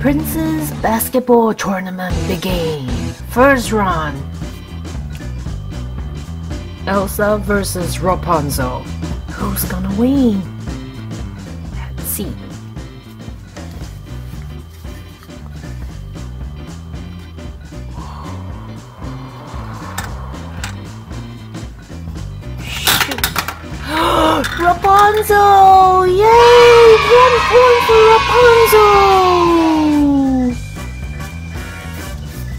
Princess Basketball Tournament begin. First round. Elsa versus Rapunzel. Who's gonna win? Let's see. Rapunzel! Yay! One point for Rapunzel!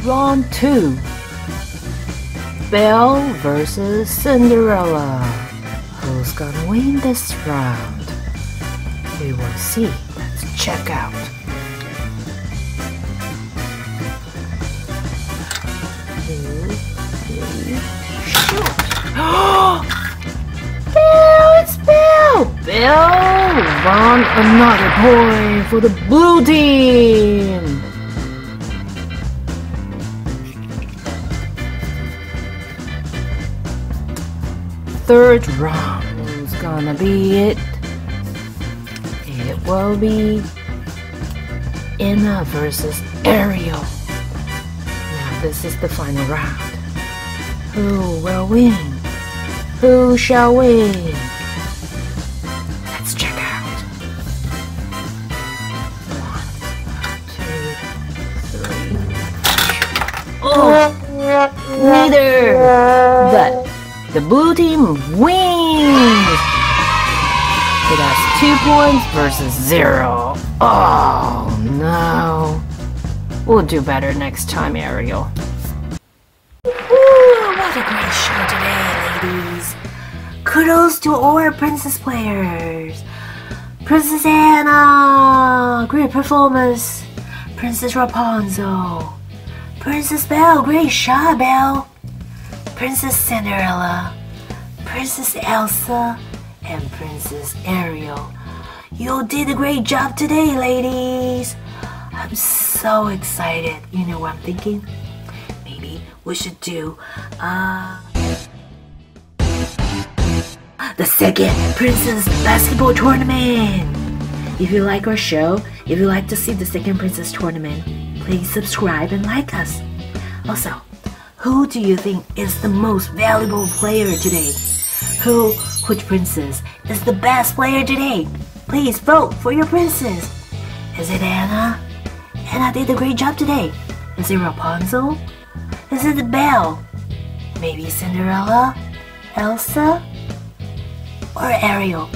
Round 2 Belle versus Cinderella. Who's gonna win this round? We will see. Let's check out. Two, three, shoot! Belle, it's Belle! Belle won another point for the blue team! Third round is gonna be it. It will be Anna versus Ariel. Now this is the final round. Who will win? Who shall win? The blue team wins. It has two points versus zero. Oh no. We'll do better next time, Ariel. What a great show today, ladies. Kudos to all our princess players. Princess Anna, great performance. Princess Rapunzel. Princess Belle, great shot, Belle. Princess Cinderella. Princess Elsa. And Princess Ariel. You did a great job today, ladies. I'm so excited. You know what I'm thinking? Maybe we should do uh the second Princess Basketball Tournament. If you like our show, if you like to see the second Princess Tournament, please subscribe and like us. Also, who do you think is the most valuable player today? Who, which princess is the best player today? Please vote for your princess. Is it Anna? Anna did a great job today. Is it Rapunzel? Is it Belle? Maybe Cinderella? Elsa? Or Ariel?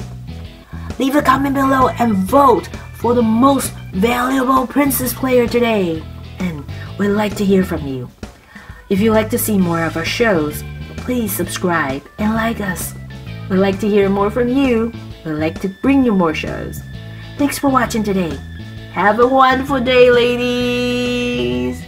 Leave a comment below and vote for the most valuable princess player today. And we'd like to hear from you. If you'd like to see more of our shows, please subscribe and like us. We'd like to hear more from you. We'd like to bring you more shows. Thanks for watching today. Have a wonderful day, ladies.